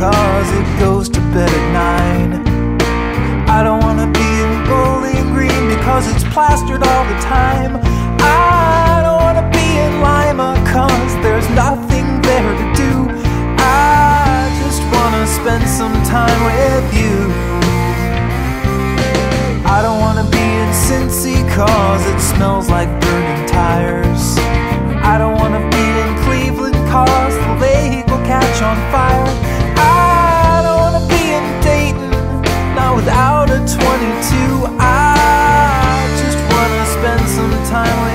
cause it goes to bed at nine. I don't wanna be in Bowling Green because it's plastered all the time. I don't wanna be in Lima cause there's nothing there to do. I just wanna spend some time with you. I don't wanna be in Cincy cause it smells like burning tires. I don't wanna be in Cleveland cause the lake will catch on fire. spend some time